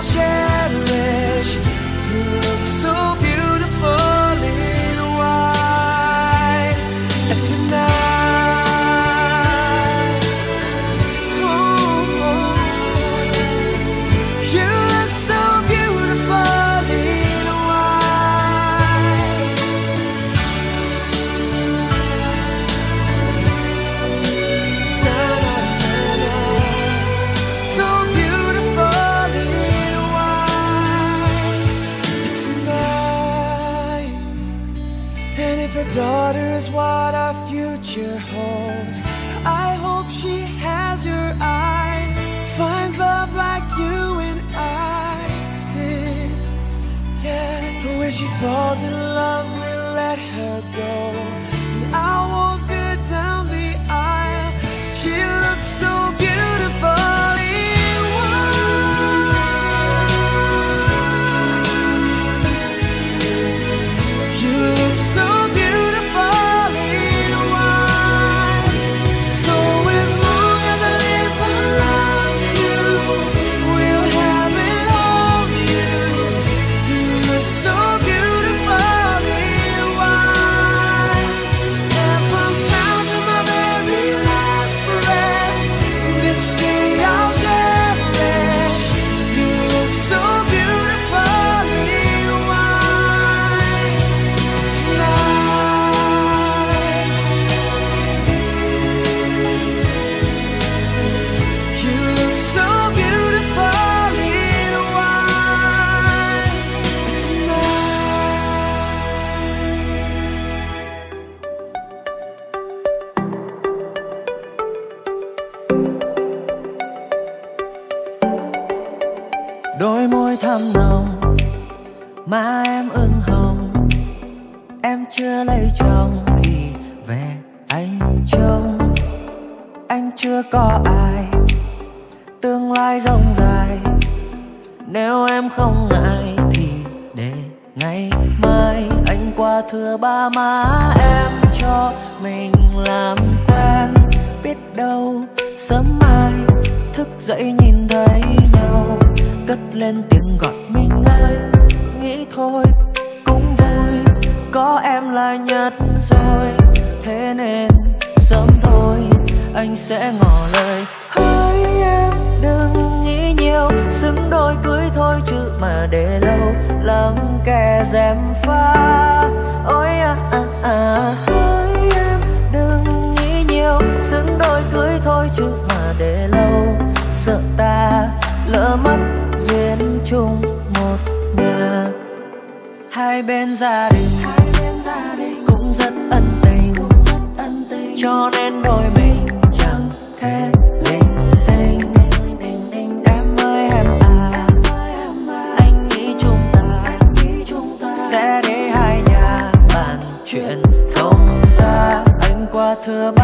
谢谢。Thừa ba má em cho mình làm quen. Biết đâu sớm mai thức dậy nhìn thấy nhau. Cất lên tiếng gọi mình ơi. Nghĩ thôi, cũng vui. Có em là nhất rồi. Thế nên sớm thôi, anh sẽ ngỏ lời. Hỡi em, đừng nghĩ nhiều. Xứng đôi cưới thôi chứ mà để lâu lắm kẻ dèm pha. Ôi à à à hỡi em, đừng nghĩ nhiều. Xứng đôi cưới thôi chứ mà để lâu. Sợ ta lỡ mất duyên chung một nhà hai bên gia đình cũng rất ân tình. Cho nên đôi mình chẳng thể trouble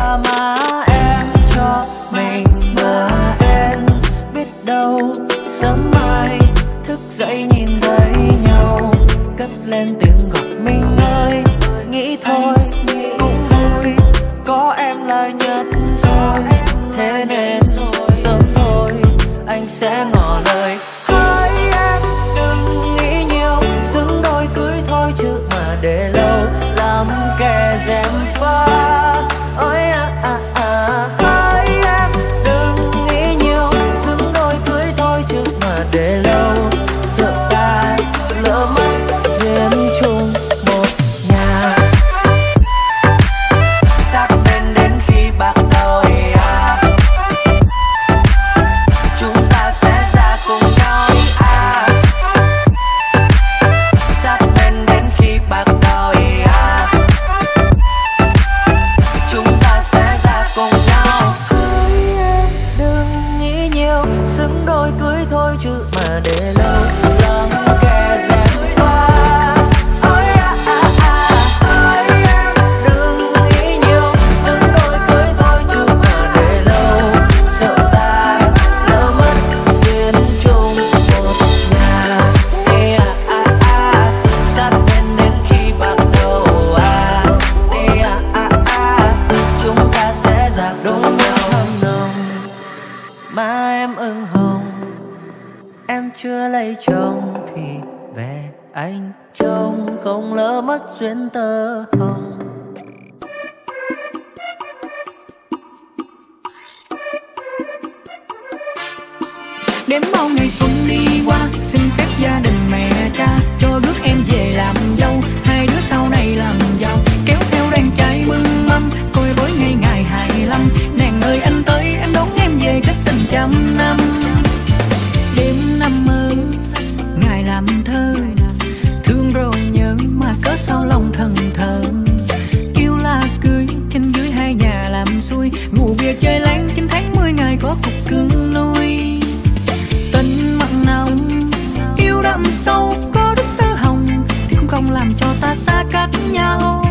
khác nhau.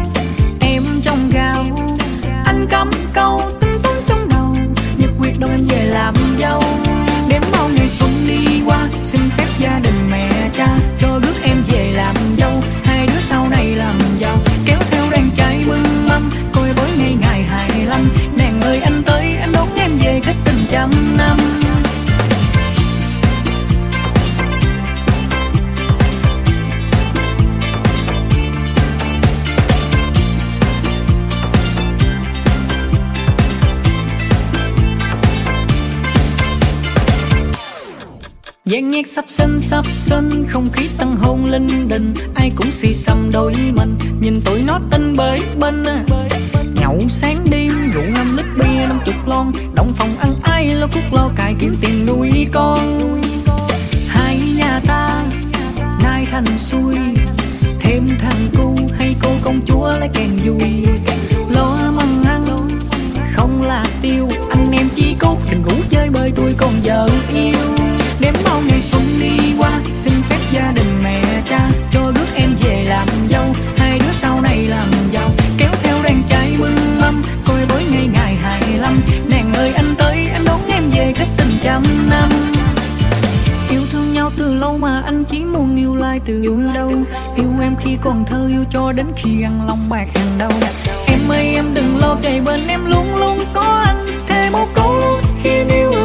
Em trong gạo anh cắm câu tính toán trong đầu. Nhật quyết đâu em về làm dâu. Đếm bao ngày xuân đi qua, xin phép gia đình mẹ cha cho rước em về làm dâu. Hai đứa sau này làm giàu, kéo theo đàn trai mừng mâm coi bối ngày ngày hài lăng. nàng ơi anh tới, anh đón em về cách tình trăm năm. Giang nhạc sắp sân sắp sân, Không khí tăng hôn linh đình Ai cũng xì xăm đôi mình, Nhìn tụi nó tinh bới bên. Nhậu sáng đêm, rượu năm lít bia năm chục lon. Động phòng ăn ai lo cúc lo cài kiếm tiền nuôi con. Hai nhà ta nay thành xuôi. Thêm thằng cu hay cô công chúa lấy kèn vui Lo măng chỉ muốn yêu lại từ đâu Yêu em khi còn thơ yêu cho đến khi ăn lòng bạc hàng đầu. Em ơi em đừng lo cày bên em luôn luôn có anh. Thêm một câu khi yêu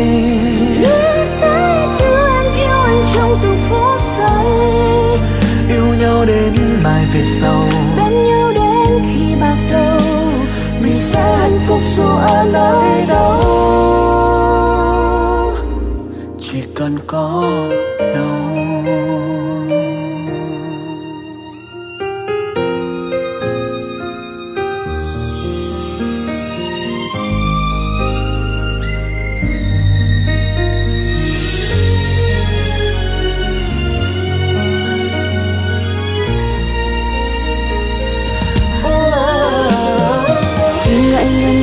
về sau. Bên nhau đến khi bạc đầu, mình sẽ hạnh phúc dù ở nơi đâu.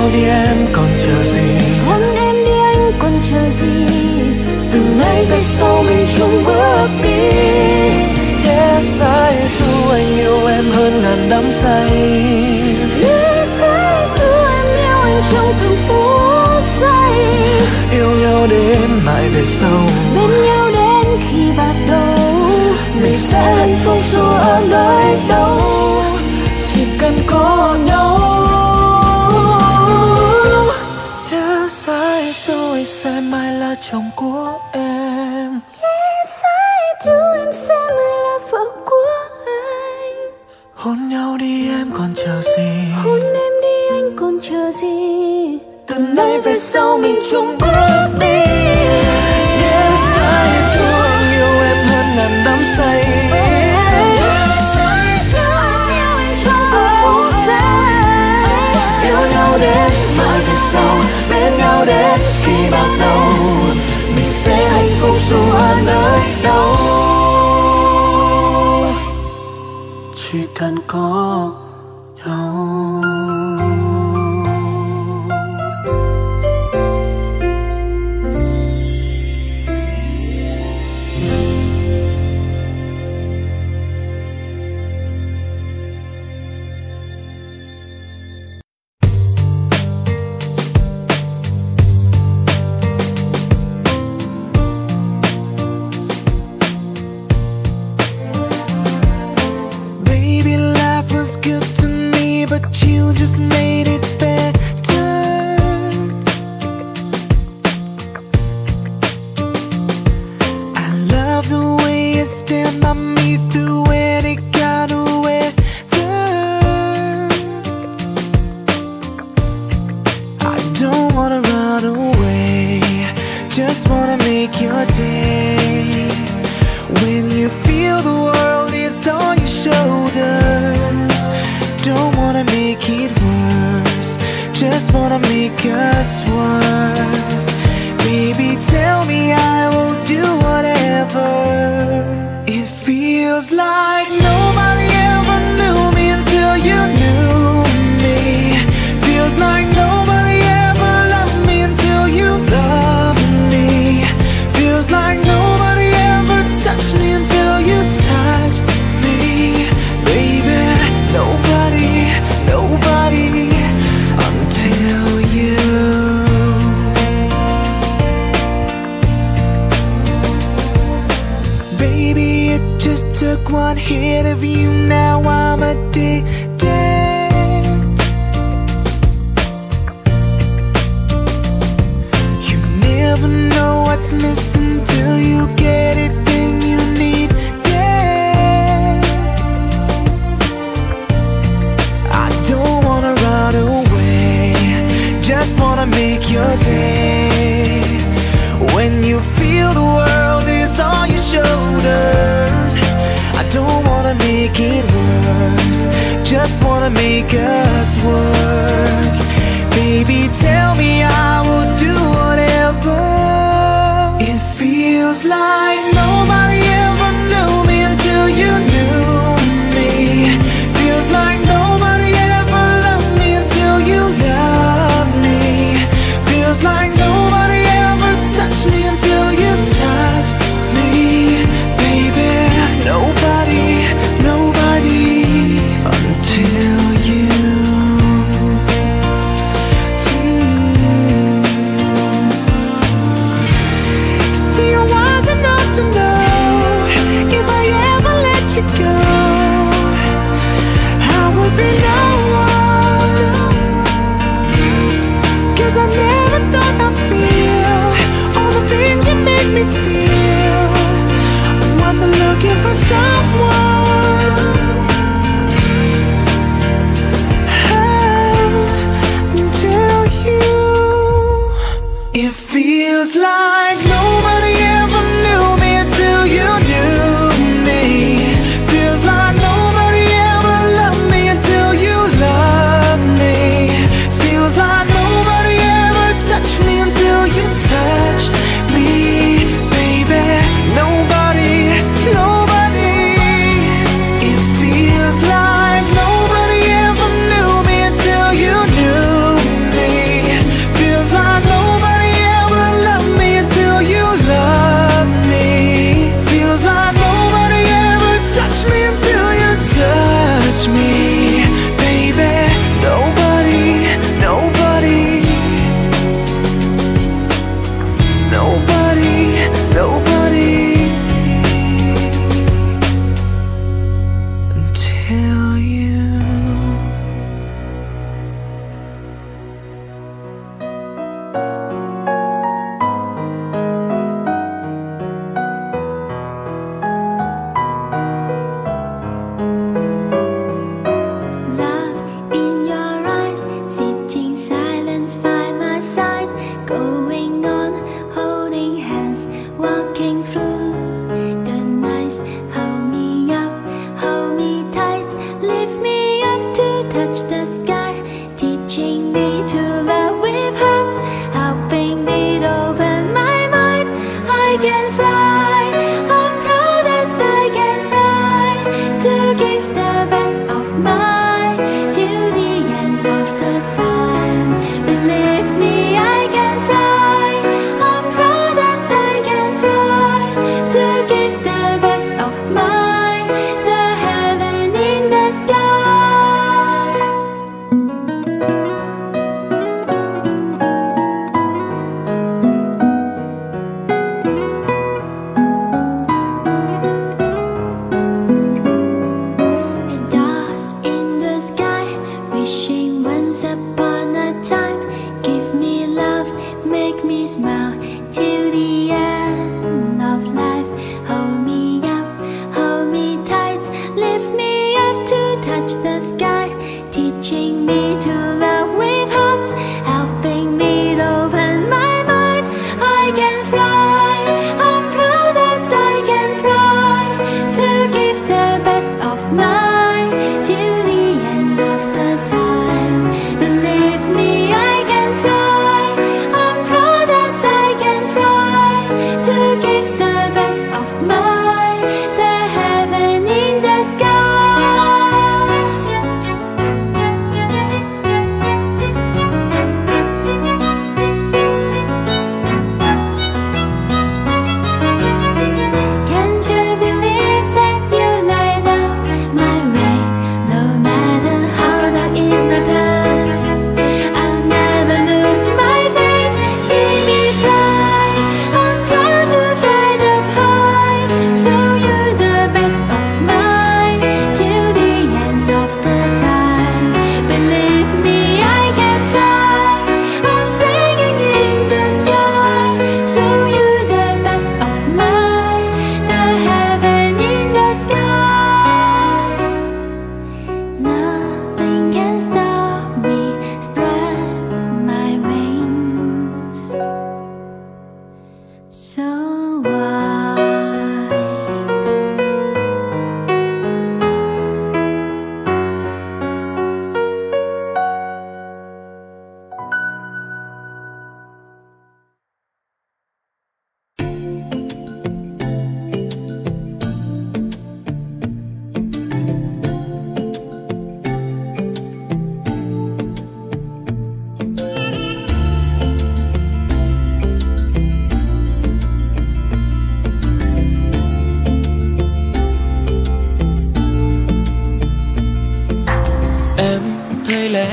nhau đi em còn chờ gì? Hôn em đi anh còn chờ gì? Từ nay về sau mình chung bước đi. Yes I do anh yêu em hơn ngàn đắm say. Yes I do em yêu anh trong từng phút giây. Yêu nhau đến mãi về sau. Bên nhau đến khi bạc đầu. Mình sẽ hạnh phúc dù ở nơi đâu em còn chờ gì? Hôn em đi anh còn chờ gì? Từ nay về sau mình chung bước đi. Yes I do anh yêu em hơn ngàn đắm say. Anh đến mãi về sau bên nhau đến khi bạc đầu. Mình sẽ hạnh phúc dù ở nơi đâu. Chỉ cần có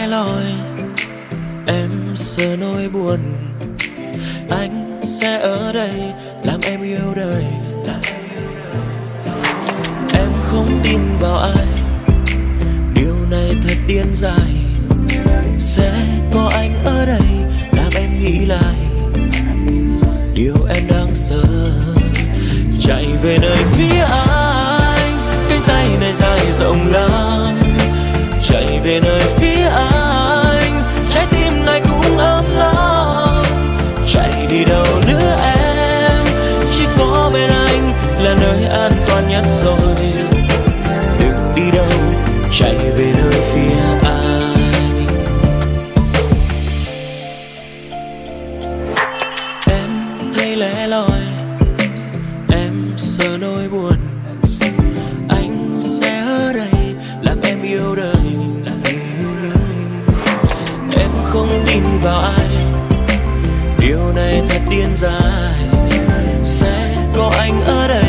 loi em sờ nỗi buồn, anh sẽ ở đây làm em yêu đời. Em không tin vào ai, điều này thật điên dài sẽ có anh ở đây làm em nghĩ lại. Điều em đang sợ, chạy về nơi phía anh nhất rồi. Đừng đi đâu, chạy về nơi phía ai. Em thấy lẽ loi, em sợ nỗi buồn. Anh sẽ ở đây làm em yêu đời. Em không tin vào ai. Điều này thật điên dại. Sẽ có anh ở đây.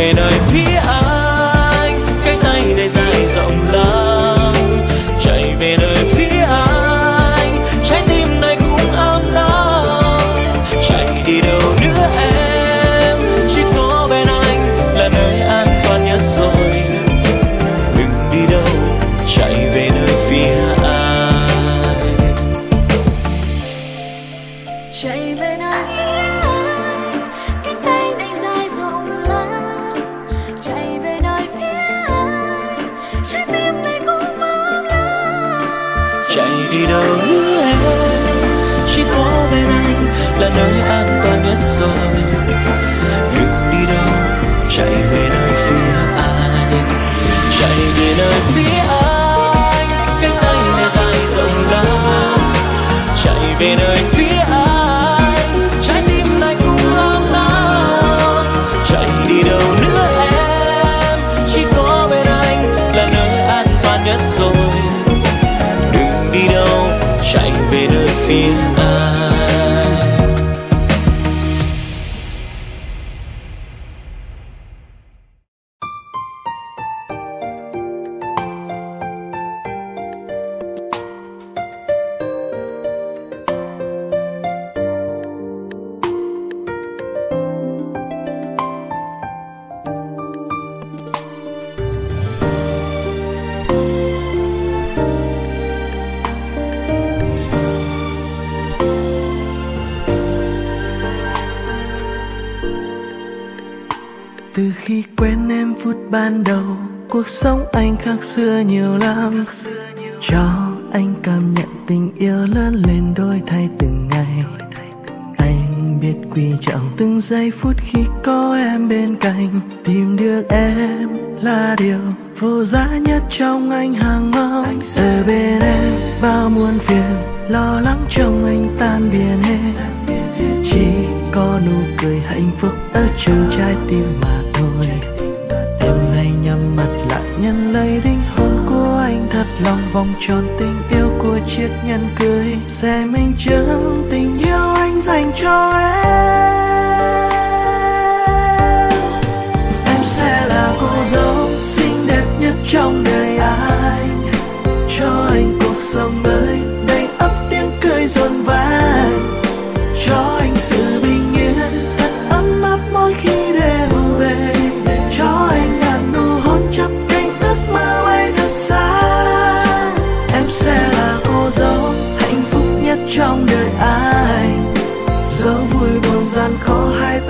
về nơi phía anh quỳ chẳng từng giây phút khi có em bên cạnh. Tìm được em là điều vô giá nhất trong anh hàng mong ở bên em, bao muôn phiền, lo lắng trong anh tan biến hết. Chỉ có nụ cười hạnh phúc ở trong trái tim mà thôi. Em hãy nhắm mắt lại, nhận lấy đinh hôn của anh thật lòng. Vòng tròn tình yêu của chiếc nhẫn cưới, sẽ minh chứng tình yêu dành cho em. Em sẽ là cô dâu xinh đẹp nhất trong đời anh. Cho anh cuộc sống mới đầy ắp tiếng cười rộn vang. Cho ขอ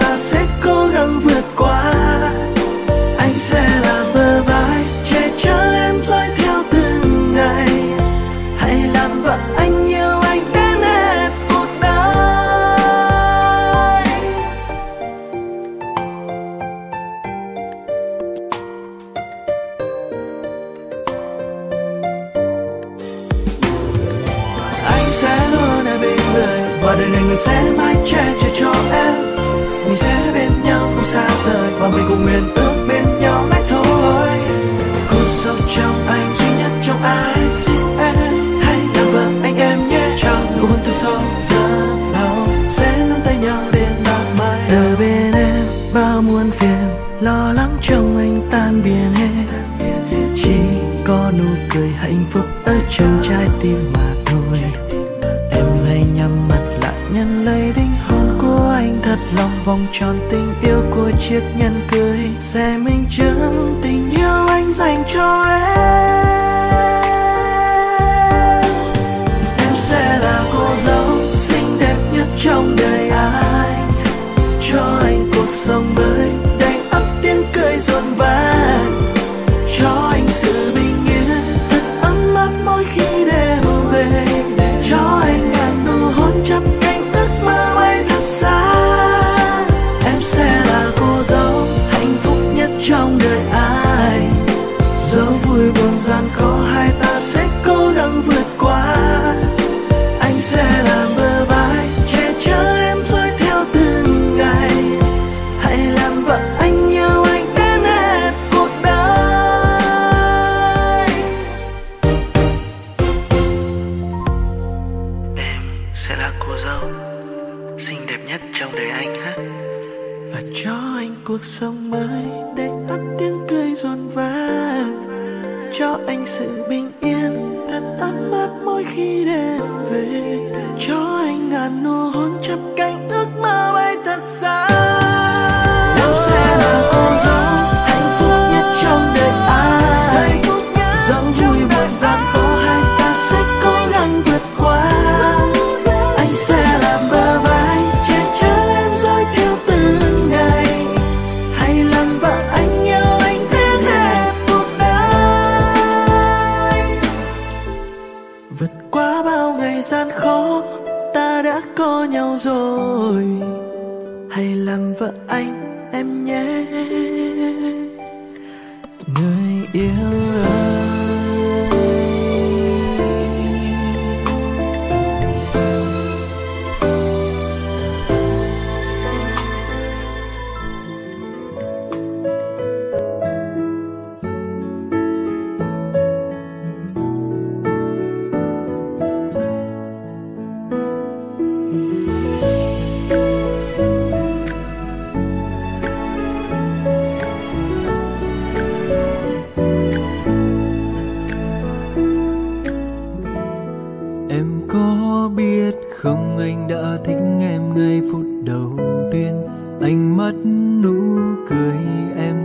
sống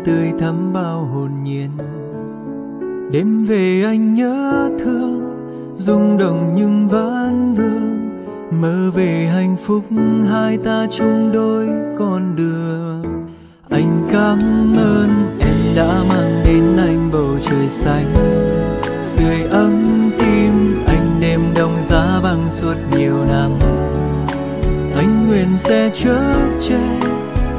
tươi thắm bao hồn nhiên. Đêm về anh nhớ thương, rung động nhưng vẫn vương. Mơ về hạnh phúc, hai ta chung đôi con đường. Anh cảm ơn, em đã mang đến anh bầu trời xanh. Sưởi ấm tim, anh đêm đông giá băng suốt nhiều năm. Anh nguyện sẽ chở che,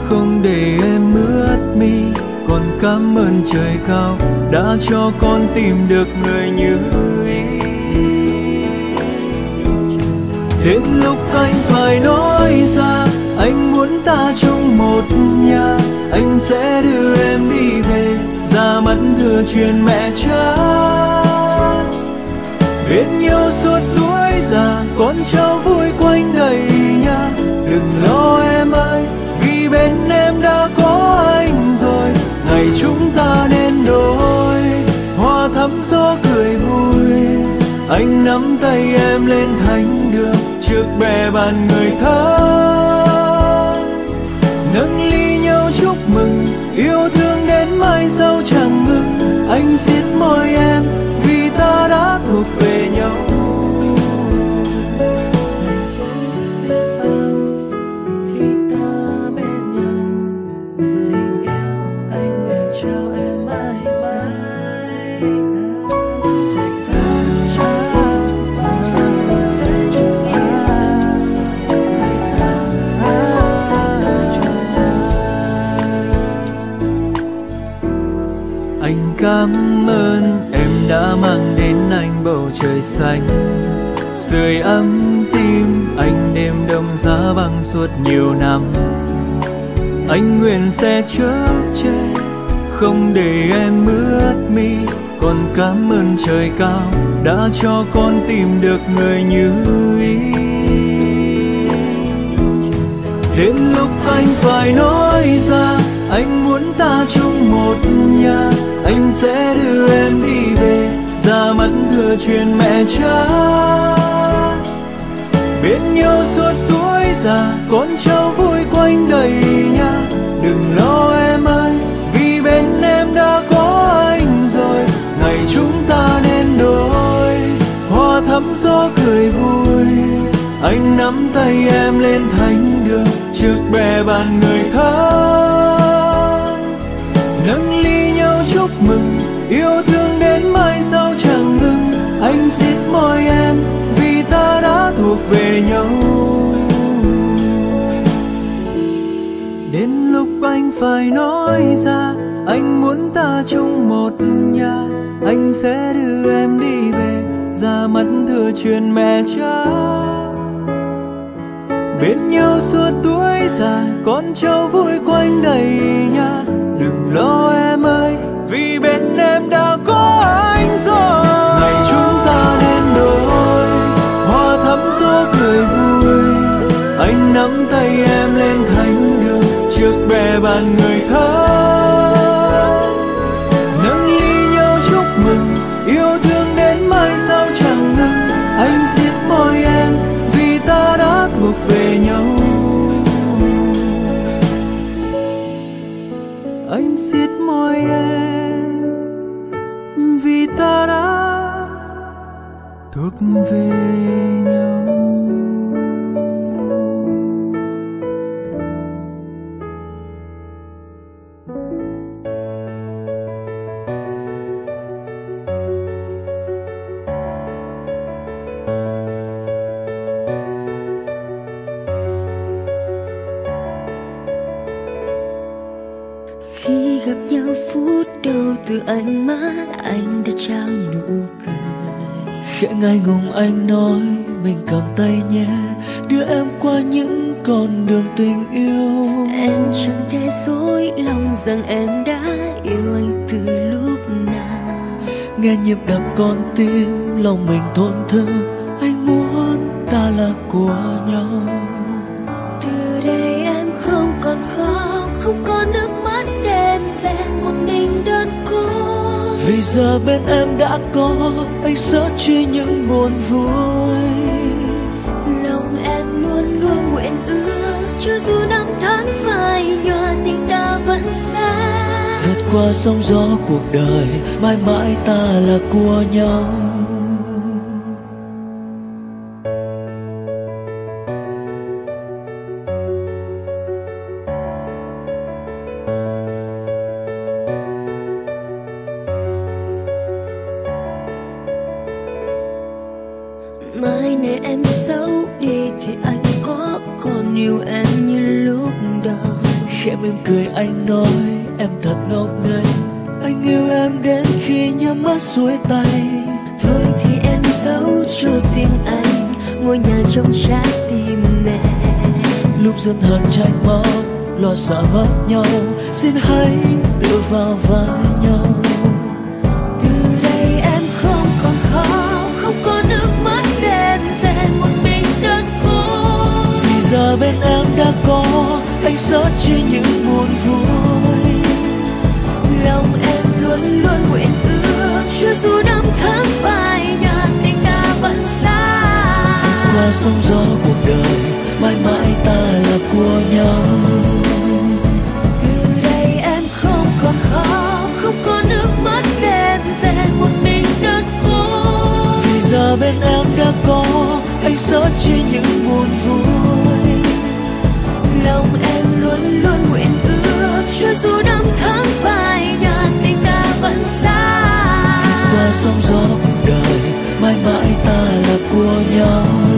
không để em ướt mi. Còn cảm ơn trời cao đã cho con tìm được người như ý. Đến lúc anh phải nói ra, Anh muốn ta chung một nhà, Anh sẽ đưa em đi về, Ra mắt thừa truyền mẹ cha. Bên nhau suốt tuổi già, Con cháu vui quanh đầy nhà, Đừng lo em ơi. Chúng ta nên đôi Hoa thắm gió cười vui, Anh nắm tay em lên thánh đường, Trước bè bàn người thân Nâng ly nhau chúc mừng, Yêu thương đến mai sau chẳng ngừng. Anh xiết môi em Vì ta đã thuộc về nhau. Trời xanh. Sưởi ấm tim, anh đêm đông giá băng suốt nhiều năm. Anh nguyện sẽ chở che, không để em ướt mi. Còn cảm ơn trời cao đã cho con tìm được người như ý. Đến lúc anh phải nói ra, Anh muốn ta chung một nhà, Anh sẽ đưa em đi thừa truyền mẹ cha. Bên nhau suốt tuổi già, Con cháu vui quanh đầy nhà. Đừng lo em ơi, Vì bên em đã có anh rồi. Ngày chúng ta nên đôi, Hoa thắm gió cười vui. Anh nắm tay em lên thánh đường, trước bè bàn người thân. Nâng ly nhau chúc mừng, yêu thuộc về nhau. Đến lúc anh phải nói ra, anh muốn ta chung một nhà, anh sẽ đưa em đi về, ra mắt thừa truyền mẹ cha. Bên nhau suốt tuổi già, con cháu vui quanh đầy nhà, đừng lo em ơi, vì bên em đã có tay em lên thánh đường. Trước bè bàn người mình thổn thức anh muốn ta là của nhau. Từ đây em không còn khóc không có nước mắt đen vẹn một mình đơn côi. Vì giờ bên em đã có anh sợ chia những buồn vui. Lòng em luôn luôn nguyện ước cho dù năm tháng phai nhòa tình ta vẫn xa. Vượt qua sóng gió cuộc đời mãi mãi ta là của nhau vào vai nhau. Từ đây em không còn khóc không có nước mắt đen rèn một mình đơn côi. Vì giờ bên em đã có anh sớt chia những buồn vui. Lòng em luôn luôn nguyện ước, chưa dù năm tháng phai nhạt tình ta vẫn xa. Qua sóng gió cuộc đời, mãi mãi ta là của nhau. bên em đã có anh sẽ chia những buồn vui. Lòng em luôn luôn nguyện ước cho dù năm tháng phai nhạt, tình ta vẫn xa. Qua sóng gió cuộc đời, mãi mãi ta là của nhau.